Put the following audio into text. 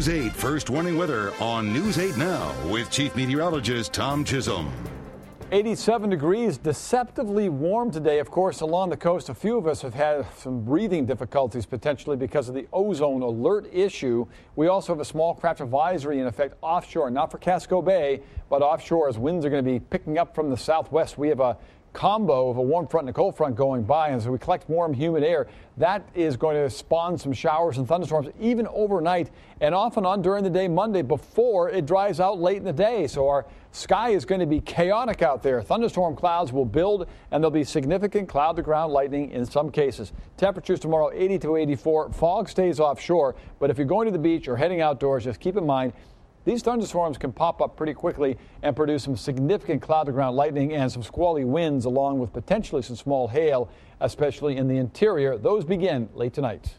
News 8 First Warning Weather on News 8 Now with Chief Meteorologist Tom Chisholm. 87 degrees, deceptively warm today. Of course, along the coast, a few of us have had some breathing difficulties potentially because of the ozone alert issue. We also have a small craft advisory in effect offshore, not for Casco Bay, but offshore as winds are going to be picking up from the southwest. We have a combo of a warm front and a cold front going by. And so we collect warm, humid air. That is going to spawn some showers and thunderstorms even overnight and off and on during the day Monday before it dries out late in the day. So our sky is going to be chaotic out there. Thunderstorm clouds will build and there'll be significant cloud to ground lightning in some cases. Temperatures tomorrow 80 to 84. Fog stays offshore. But if you're going to the beach or heading outdoors, just keep in mind these thunderstorms can pop up pretty quickly and produce some significant cloud to ground lightning and some squally winds, along with potentially some small hail, especially in the interior. Those begin late tonight.